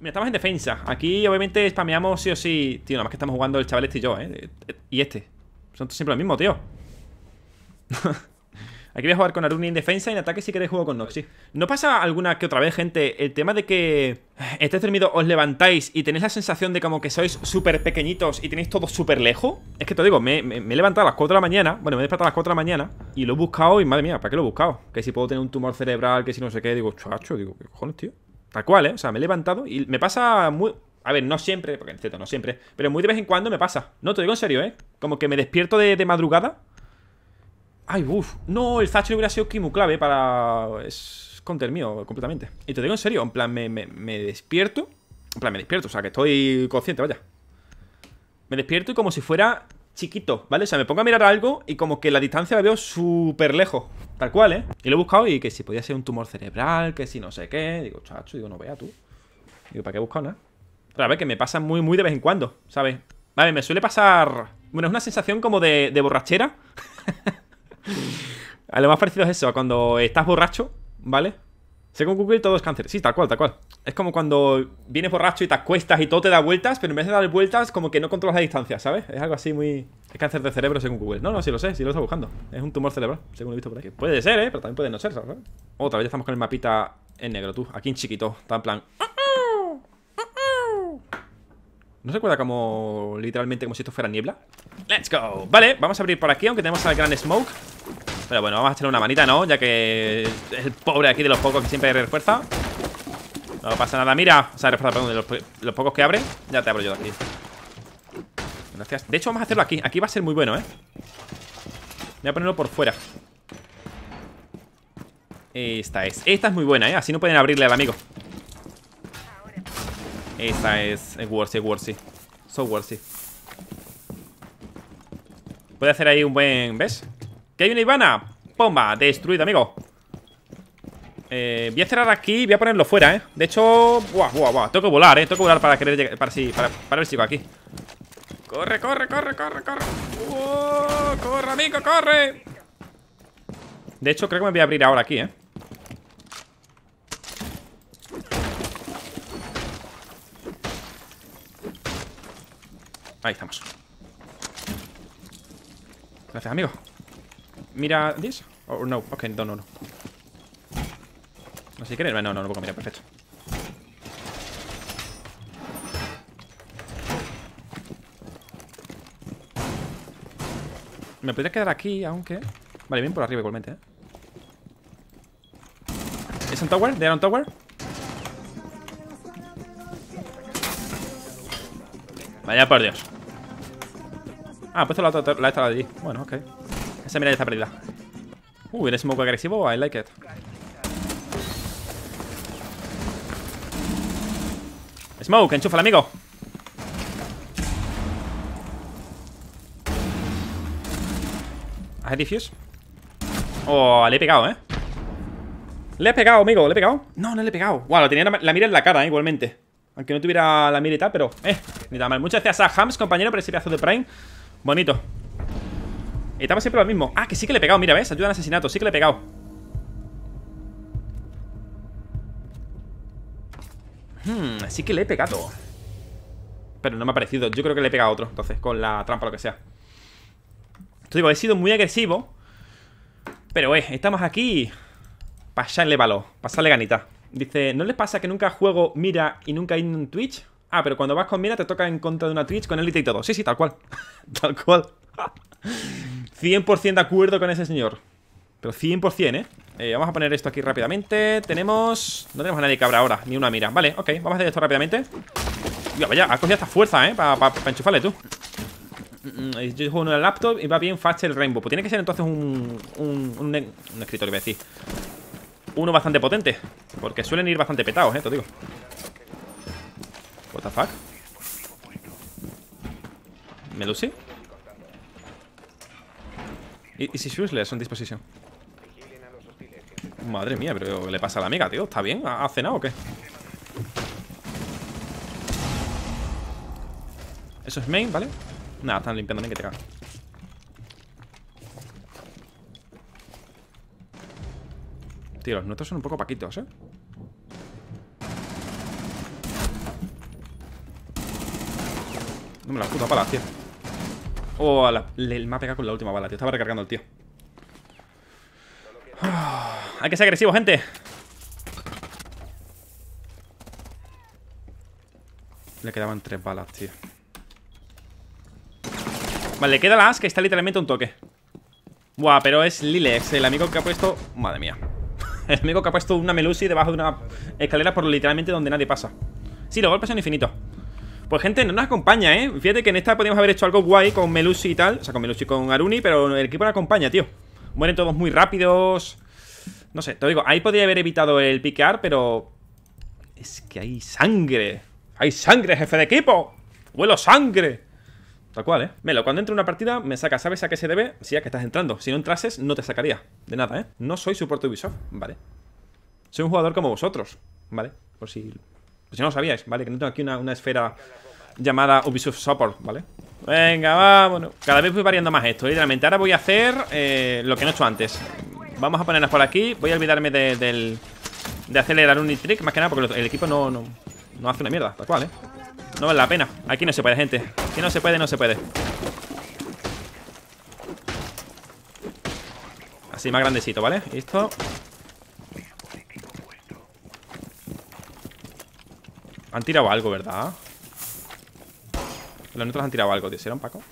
Mira, estamos en defensa Aquí obviamente spameamos sí o sí Tío, nada más que estamos jugando el chaval este y yo, ¿eh? Y este Son siempre los mismos, tío Aquí voy a jugar con Aruni en defensa y en ataque si queréis juego con Noxy. ¿No pasa alguna que otra vez, gente, el tema de que este dormido os levantáis y tenéis la sensación de como que sois súper pequeñitos y tenéis todo súper lejos? Es que te digo, me, he levantado a las 4 de la mañana, bueno, me he despertado a las 4 de la mañana y lo he buscado y madre mía, ¿para qué lo he buscado? Que si puedo tener un tumor cerebral, que si no sé qué, digo, chacho, digo, ¿qué cojones, tío? Tal cual, ¿eh? O sea, me he levantado y me pasa muy... A ver, no siempre, porque en no siempre, pero muy de vez en cuando me pasa. No, te digo en serio, ¿eh? Como que me despierto de, de madrugada Ay, uff. No, el Thatcher hubiera sido Kimu clave para... Es counter mío, completamente. Y te digo en serio, en plan, me, despierto. En plan, me despierto, o sea, que estoy consciente, vaya. Me despierto y como si fuera chiquito, ¿vale? O sea, me pongo a mirar algo y como que la distancia la veo súper lejos. Tal cual, ¿eh? Y lo he buscado y que si podía ser un tumor cerebral, que si no sé qué. Digo, chacho, digo, no vea tú. Digo, ¿para qué he buscado nada? Pero a ver, que me pasa muy, muy de vez en cuando, ¿sabes? Vale, me suele pasar... Bueno, es una sensación como de, de borrachera. A lo más parecido es eso, a cuando estás borracho, ¿vale? Según Google todo es cáncer. Sí, tal cual, tal cual. Es como cuando vienes borracho y te acuestas y todo te da vueltas, pero en vez de dar vueltas, como que no controlas la distancia, ¿sabes? Es algo así muy... Es cáncer de cerebro según Google. No, no, sí lo sé, sí lo está buscando. Es un tumor cerebral, según he visto por aquí. Puede ser, ¿eh? Pero también puede no ser, ¿sabes? Otra vez estamos con el mapita en negro, tú. Aquí en chiquito. Está en plan... ¿No se acuerda como literalmente como si esto fuera niebla? ¡Let's go! Vale, vamos a abrir por aquí, aunque tenemos al gran Smoke Pero bueno, vamos a echarle una manita, ¿no? Ya que es el pobre aquí de los pocos que siempre refuerza. No pasa nada, mira. O sea, refuerza, perdón, de los, pocos que abre. Ya te abro yo de aquí. Gracias. De hecho, vamos a hacerlo aquí. Aquí va a ser muy bueno, ¿eh? Voy a ponerlo por fuera. Esta es. Esta es muy buena, ¿eh? Así no pueden abrirle al amigo. Esta es, es worthy, worthy. So worthy. Puede hacer ahí un buen... ¿Ves? ¿Que hay una Ivana? ¡Pomba! Destruido, amigo eh, voy a cerrar aquí voy a ponerlo fuera, ¿eh? De hecho... Buah, buah, buah Tengo que volar, ¿eh? Tengo que volar para querer llegar Para, sí, para, ver si llego aquí Corre, corre, corre, corre, corre Corre, amigo, corre De hecho, creo que me voy a abrir ahora aquí, ¿eh? Ahí estamos Gracias, amigo Mira, ¿this? Oh, no, ok, no, no, no No sé si quieres, no, no, no puedo mirar, perfecto Me podría quedar aquí, aunque Vale, bien por arriba igualmente, ¿eh? ¿Es un tower? ¿De un tower? Vaya por Dios Ah, puesto la, la esta de allí Bueno, ok Esa mira ya está perdida. Uh, eres smoke agresivo I like it. Smoke, enchufa el amigo. ¿Has diffuse? Oh, le he pegado, ¿eh? Le he pegado, amigo, le he pegado. No, no le he pegado. Wow, tenía la mira en la cara, ¿eh? igualmente. Aunque no tuviera la mira y tal, pero eh, ni tan mal. Muchas gracias a Hams, compañero, por ese pedazo de Prime. Bonito estamos siempre lo mismo Ah, que sí que le he pegado, mira, ¿ves? Ayuda en asesinato, sí que le he pegado Hmm, sí que le he pegado Pero no me ha parecido Yo creo que le he pegado a otro, entonces, con la trampa o lo que sea Te digo, he sido muy agresivo Pero, eh, estamos aquí Para echarle valor, pasarle ganita Dice, ¿no les pasa que nunca juego Mira y nunca en Twitch? Ah, pero cuando vas con Mira te toca en contra de una Twitch con Elite y todo. Sí, sí, tal cual. tal cual. 100% de acuerdo con ese señor. Pero 100%, ¿eh? ¿eh? Vamos a poner esto aquí rápidamente. Tenemos... No tenemos a nadie que abra ahora, ni una mira. Vale, ok, vamos a hacer esto rápidamente. Dios, vaya, ha cogido esta fuerza, ¿eh? Para enchufarle tú. Mm, mm, yo juego en el laptop y va bien fast el Rainbow. Pues tiene que ser entonces un... Un, un, escritorio, voy a decir uno bastante potente Porque suelen ir bastante petados, eh, te digo What the fuck ¿Melusi? ¿Y, si Shusley es en disposición? Madre mía, pero le pasa a la amiga, tío? ¿Está bien? ¿Ha, cenado o qué? Eso es main, ¿vale? Nada, están limpiando que te cagas. Tío, los nuestros son un poco paquitos, ¿eh? No me la puta pala, tío. Oh, el me ha pegado con la última bala, tío. Estaba recargando el tío. hay que ser agresivo, gente. Le quedaban tres balas, tío. Vale, le queda la as que está literalmente un toque. Buah, pero es Lilex, el amigo que ha puesto... Madre mía. El amigo que ha puesto una Melusi debajo de una escalera por literalmente donde nadie pasa. Sí, los golpes son infinitos. Pues gente, no nos acompaña, ¿eh? Fíjate que en esta podríamos haber hecho algo guay con Melusi y tal O sea, con Melusi y con Aruni, pero el equipo no acompaña, tío Mueren todos muy rápidos No sé, te digo, ahí podría haber evitado el piquear, pero... Es que hay sangre ¡Hay sangre, jefe de equipo! ¡Huelo sangre! Tal cual, ¿eh? Melo, cuando entre una partida me saca, ¿sabes a qué se debe? Si ya que estás entrando Si no entrases, no te sacaría De nada, ¿eh? No soy soporte Ubisoft, ¿vale? Soy un jugador como vosotros, ¿vale? Por si pues si no lo sabíais, ¿vale? Que no tengo aquí una, esfera llamada Ubisoft Support, ¿vale? Venga, vámonos Cada vez voy variando más esto, literalmente Ahora voy a hacer eh, lo que no he hecho antes Vamos a ponernos por aquí Voy a olvidarme de, del, de acelerar un trick Más que nada porque el equipo no, no, no hace una mierda Tal cual, ¿eh? No vale la pena Aquí no se puede, gente Aquí no se puede, no se puede Así, más grandecito, ¿vale? Listo Han tirado algo, ¿verdad? Los nuestros han tirado algo, tío. ¿Será un Paco?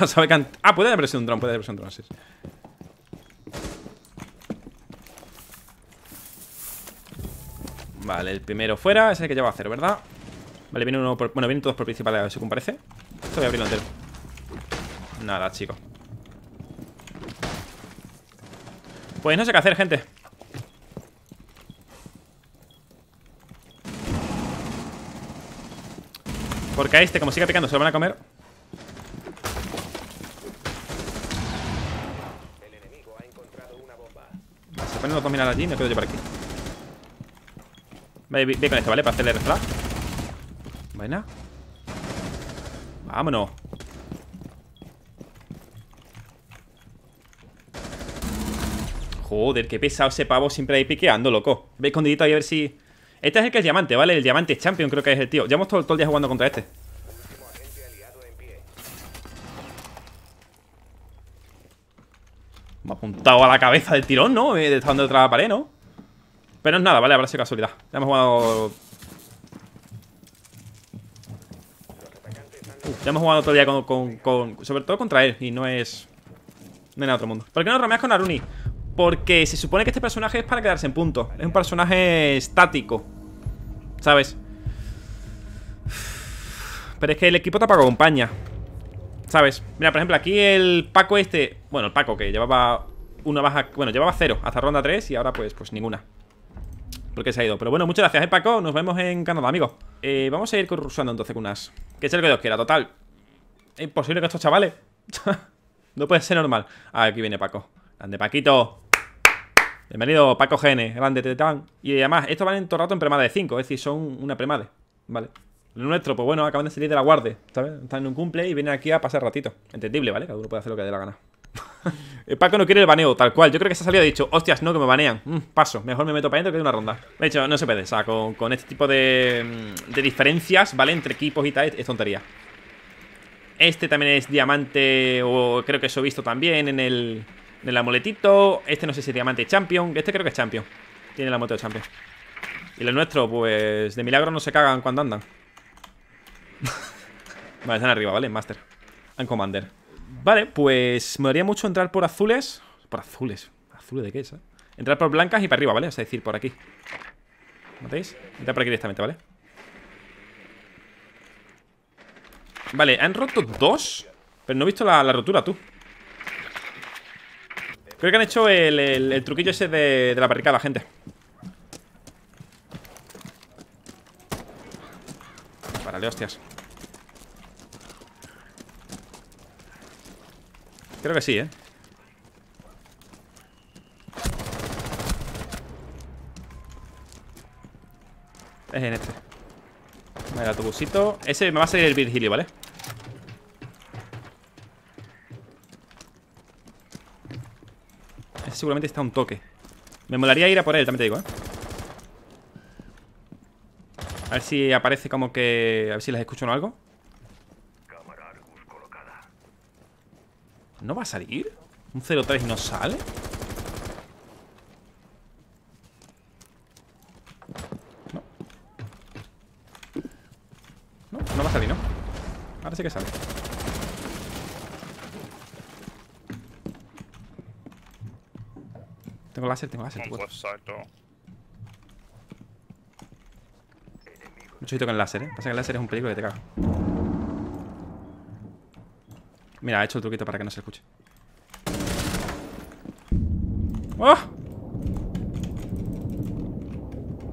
¿Sabe que Ah, puede haber sido un dron, puede haber sido un dron, sí. Vale, el primero fuera, es el que ya va a hacer, ¿verdad? Vale, viene uno por... Bueno, vienen todos por principal, según parece Esto voy a abrirlo entero Nada, chicos Pues no sé qué hacer, gente Porque a este, como sigue picando, se lo van a comer Se ponen los dos mirar allí, me quedo yo por aquí. Ve, con esto, ¿vale? Para hacerle reflag. Buena. Vámonos. Joder, qué pesado ese pavo siempre ahí piqueando, loco. Ve escondidito ahí a ver si este es el que es diamante, ¿vale? El diamante champion creo que es el tío Llevamos todo, todo el día jugando contra este Me ha apuntado a la cabeza del tirón, ¿no? De donde detrás de la pared, ¿no? Pero es nada, ¿vale? Habrá sido casualidad Ya hemos jugado... ya hemos jugado todo el día con, con, Sobre todo contra él Y no es... No es nada otro mundo ¿Por qué no rameas con Aruni? Porque se supone que este personaje es para quedarse en punto Es un personaje estático ¿Sabes? Pero es que el equipo tampoco acompaña. ¿Sabes? Mira, por ejemplo, aquí el Paco este Bueno, el Paco que llevaba una baja Bueno, llevaba cero hasta ronda 3 Y ahora pues, pues ninguna. Porque se ha ido. Pero bueno, muchas gracias, eh, Paco Nos vemos en Canadá, amigo. Eh, Vamos a ir cruzando entonces con unas Que es el que Dios quiera, total. Es imposible que estos chavales No puede ser normal. Ah, aquí viene Paco. Grande Paquito Bienvenido, Paco GN, grande Tetán. Y además, estos van en todo rato en premade de 5, es decir, son una premade. Vale. Lo nuestro, pues bueno, acaban de salir de la guardia, ¿sabes? Están en un cumple y vienen aquí a pasar ratito. Entendible, ¿vale? Cada uno puede hacer lo que dé la gana. el Paco no quiere el baneo, tal cual. Yo creo que salido y ha dicho, hostias, no, que me banean. Mm, paso, mejor me meto para adentro que de una ronda. De hecho, no se puede, o sea, con, este tipo de, mm, de diferencias, ¿vale? Entre equipos y tal, es tontería. Este también es diamante, o creo que eso he visto también en el, el amuletito. Este no sé si es diamante champion. Este creo que es champion. Tiene la moto de champion. Y el nuestro, pues de milagro no se cagan cuando andan. vale, están arriba, ¿vale? Master. And Commander. Vale, pues me daría mucho entrar por azules. Por azules. ¿Azules de qué es? Eh? Entrar por blancas y para arriba, ¿vale? Es decir, por aquí. ¿Matéis? Entrar por aquí directamente, ¿vale? Vale, han roto dos Pero no he visto la rotura, tú Creo que han hecho el, truquillo ese de, la barricada, gente Párale, hostias Creo que sí, ¿eh? Es en este Vale, autobusito Ese me va a salir el Virgilio, ¿vale? Este seguramente está un toque Me molaría ir a por él, también te digo, ¿eh? A ver si aparece como que... A ver si las escucho o algo ¿No va a salir? ¿Un 03 no sale? No No, no va a salir, ¿no? Ahora sí que sale Tengo láser, tengo láser door. Mucho con el láser, ¿eh? Pasa que el láser es un peligro que te caga Mira, ha hecho el truquito para que no se escuche ¡Oh!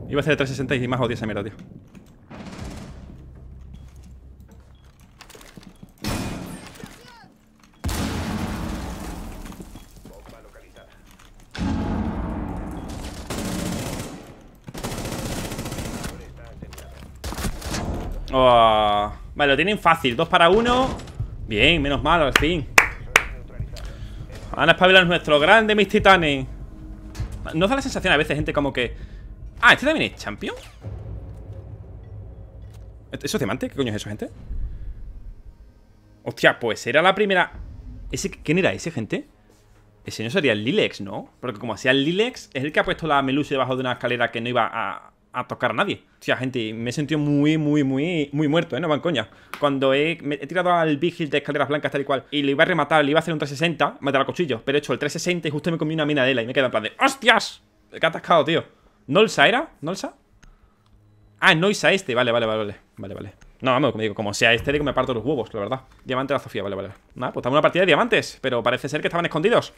Iba a hacer el 360 y más odio esa mierda, tío Oh. Vale, lo tienen fácil. Dos para uno. Bien, menos mal, al fin. Van a espabilar nuestro grande, mis titanes. ¿No da la sensación a veces, gente, como que... Ah, ¿este también es champion? ¿Eso es diamante? ¿Qué coño es eso, gente? Hostia, pues era la primera... ¿Ese, ¿Quién era ese, gente? Ese no sería el Lilex, ¿no? Porque como hacía el Lilex, es el que ha puesto la Melusi debajo de una escalera que no iba a, a tocar a nadie. O sea, gente, me he sentido muy, muy, muy, muy muerto, ¿eh? No van coña. Cuando he, he tirado al Big de escaleras blancas tal y cual y le iba a rematar, le iba a hacer un 360, matar al cuchillo. Pero he hecho el 360 y justo me comí una mina de él y me queda en plan de ¡Hostias! ¿Qué ha atascado, tío? ¿Nolsa era? ¿Nolsa? Ah, Noisa este. Vale, vale, vale, vale. Vale, vale. No, vamos, como digo, como sea este, digo, me parto los huevos, la verdad. Diamante de la Sofía, vale, vale. Nada, pues estamos una partida de diamantes, pero parece ser que estaban escondidos.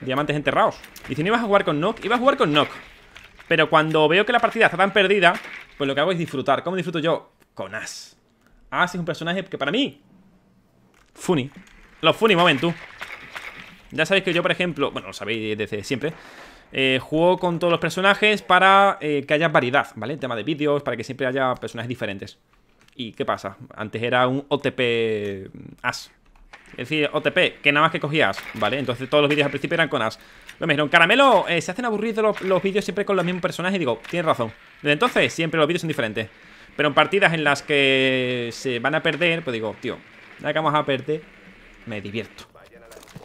Diamantes enterrados. Si no ibas a jugar con Nock, iba a jugar con Nock. Pero cuando veo que la partida está tan perdida, pues lo que hago es disfrutar. ¿Cómo disfruto yo? Con As. As es un personaje que para mí... Funny. Los funny moment, tú. Ya sabéis que yo, por ejemplo... Bueno, lo sabéis desde siempre. Eh, juego con todos los personajes para eh, que haya variedad, ¿vale? El tema de vídeos, para que siempre haya personajes diferentes. ¿Y qué pasa? Antes era un OTP As. Es decir, OTP, que nada más que cogías, ¿vale? Entonces todos los vídeos al principio eran con As. Lo dijeron, Caramelo, eh, se hacen aburridos los, vídeos siempre con los mismos personajes. Y digo, tienes razón. Desde entonces siempre los vídeos son diferentes. Pero en partidas en las que se van a perder, pues digo, tío, ya que vamos a perder, me divierto.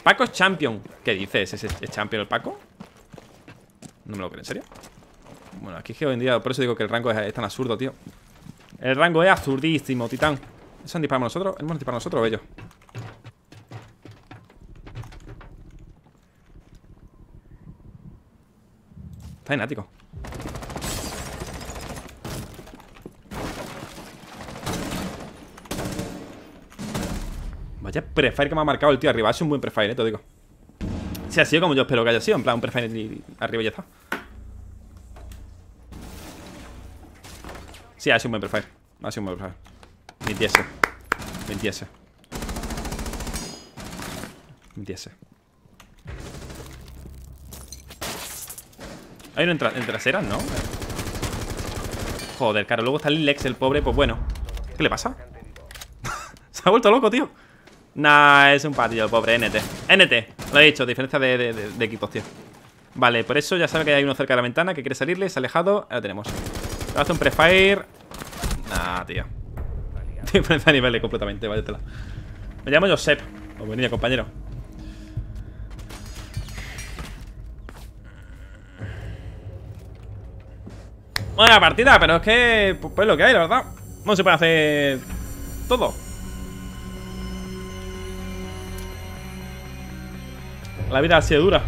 Paco es champion. ¿Qué dices? ¿Es, es champion el Paco? No me lo creo, ¿en serio? Bueno, aquí es que hoy en día, por eso digo que el rango es, tan absurdo, tío. El rango es absurdísimo, titán. ¿Eso han disparado nosotros? ¿Hemos disparado nosotros o ellos? Está. Vaya prefire que me ha marcado el tío arriba. Es un buen prefire, eh, te digo. Si ha sido como yo espero que haya sido. En plan, un prefire arriba y ya está. Sí, ha sido un buen prefire. Ha sido un buen prefire. 20 20 20 Hay uno en, traseras, ¿no? Joder, claro, luego está el Lex, el pobre, pues bueno. ¿Qué le pasa? Se ha vuelto loco, tío. Nah, es un patillo, el pobre NT NT, lo he dicho, diferencia de, equipos, tío. Vale, por eso ya sabe que hay uno cerca de la ventana Que quiere salirle, se ha alejado, ahora tenemos. Hace un prefire. Nah, tío. Diferencia a nivel completamente, váyatela Me llamo Josep Pues venía, compañero Buena partida, pero es que Pues, pues lo que hay, la verdad. No se puede hacer todo. La vida ha sido dura